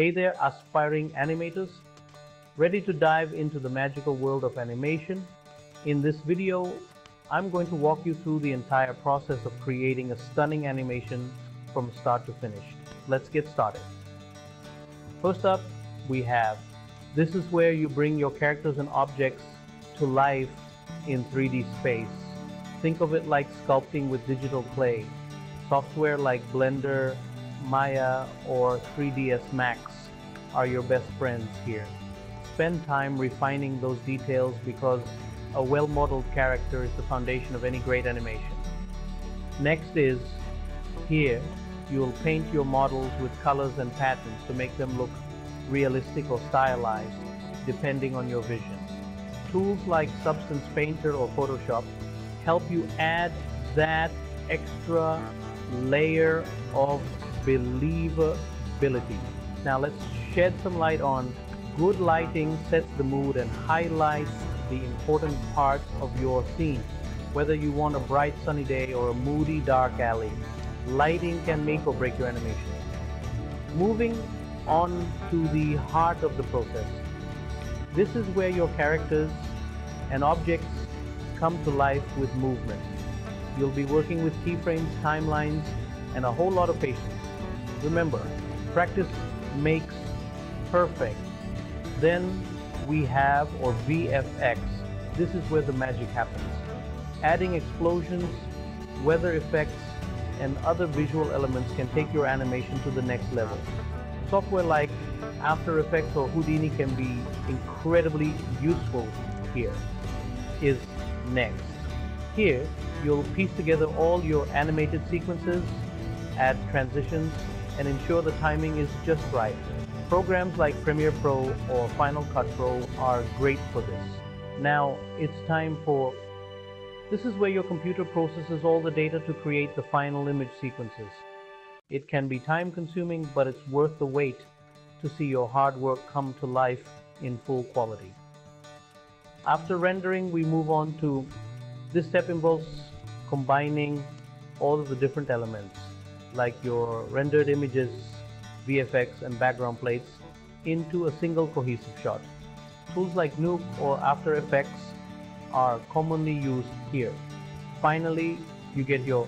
Hey there, aspiring animators. Ready to dive into the magical world of animation? In this video, I'm going to walk you through the entire process of creating a stunning animation from start to finish. Let's get started. First up, we have this is where you bring your characters and objects to life in 3D space. Think of it like sculpting with digital clay. Software like Blender, Maya, or 3ds Max are your best friends here. Spend time refining those details because a well-modeled character is the foundation of any great animation. Next is, here, you'll paint your models with colors and patterns to make them look realistic or stylized, depending on your vision. Tools like Substance Painter or Photoshop help you add that extra layer of believability. Now let's shed some light on good lighting sets the mood and highlights the important parts of your scene. Whether you want a bright sunny day or a moody dark alley, lighting can make or break your animation. Moving on to the heart of the process. This is where your characters and objects come to life with movement. You'll be working with keyframes, timelines, and a whole lot of patience. Remember, practice makes perfect. Then we have, or VFX, this is where the magic happens. Adding explosions, weather effects, and other visual elements can take your animation to the next level. Software like After Effects or Houdini can be incredibly useful here. Is next. Here, you'll piece together all your animated sequences, add transitions, and ensure the timing is just right. Programs like Premiere Pro or Final Cut Pro are great for this. Now, it's time for this is where your computer processes all the data to create the final image sequences. It can be time consuming, but it's worth the wait to see your hard work come to life in full quality. After rendering, we move on to this step involves combining all of the different elements like your rendered images, VFX and background plates into a single cohesive shot. Tools like Nuke or After Effects are commonly used here. Finally, you get your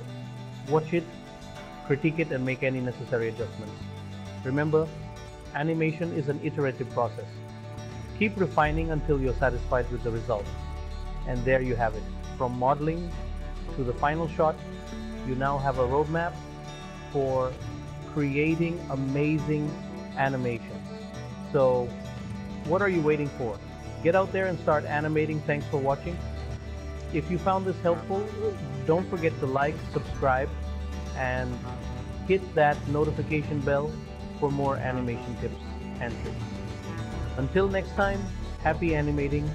watch it, critique it and make any necessary adjustments. Remember, animation is an iterative process. Keep refining until you're satisfied with the result. And there you have it. From modeling to the final shot, you now have a roadmap for creating amazing animations. So what are you waiting for? Get out there and start animating. Thanks for watching. If you found this helpful, don't forget to like, subscribe, and hit that notification bell for more animation tips and tricks. Until next time, happy animating